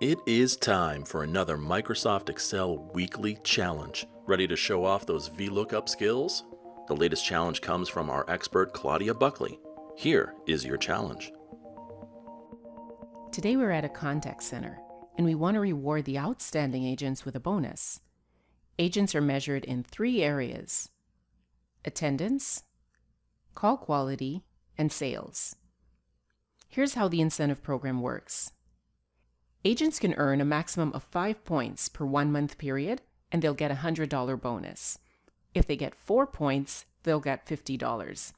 It is time for another Microsoft Excel Weekly Challenge. Ready to show off those VLOOKUP skills? The latest challenge comes from our expert Claudia Buckley. Here is your challenge. Today we're at a contact center and we want to reward the outstanding agents with a bonus. Agents are measured in three areas attendance, call quality, and sales. Here's how the incentive program works. Agents can earn a maximum of 5 points per one month period, and they'll get a $100 bonus. If they get 4 points, they'll get $50.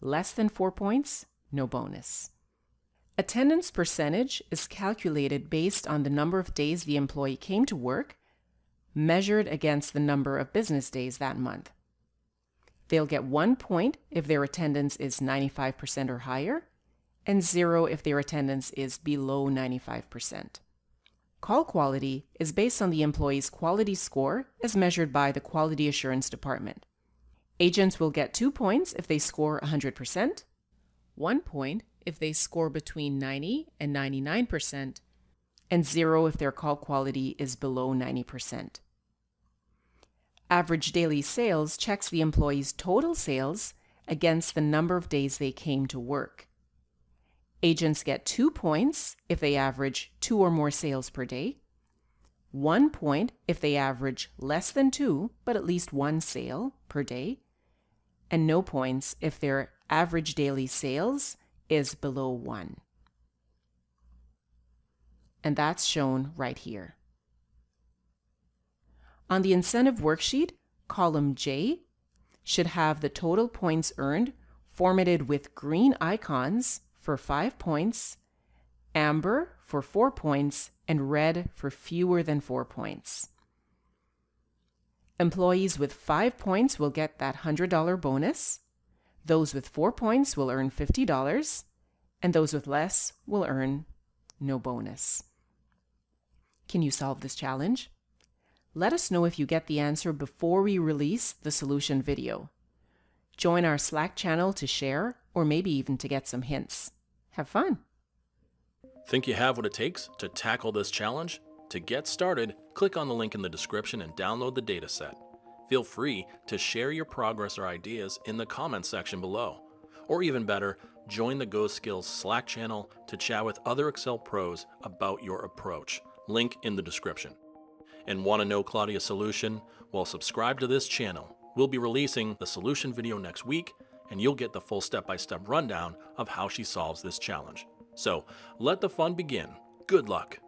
Less than 4 points, no bonus. Attendance percentage is calculated based on the number of days the employee came to work, measured against the number of business days that month. They'll get 1 point if their attendance is 95% or higher, and 0 if their attendance is below 95%. Call quality is based on the employee's quality score as measured by the Quality Assurance Department. Agents will get 2 points if they score 100%, 1 point if they score between 90 and 99%, and 0 if their call quality is below 90%. Average daily sales checks the employee's total sales against the number of days they came to work. Agents get two points if they average two or more sales per day, one point if they average less than two, but at least one sale per day, and no points if their average daily sales is below one. And that's shown right here. On the incentive worksheet, column J should have the total points earned formatted with green icons for 5 points, amber for 4 points, and red for fewer than 4 points. Employees with 5 points will get that $100 bonus. Those with 4 points will earn $50, and those with less will earn no bonus. Can you solve this challenge? Let us know if you get the answer before we release the solution video. Join our Slack channel to share or maybe even to get some hints. Have fun! Think you have what it takes to tackle this challenge? To get started, click on the link in the description and download the dataset. Feel free to share your progress or ideas in the comments section below. Or even better, join the Go Skills Slack channel to chat with other Excel pros about your approach. Link in the description. And want to know Claudia's solution? Well, subscribe to this channel. We'll be releasing the solution video next week and you'll get the full step-by-step rundown of how she solves this challenge. So let the fun begin. Good luck.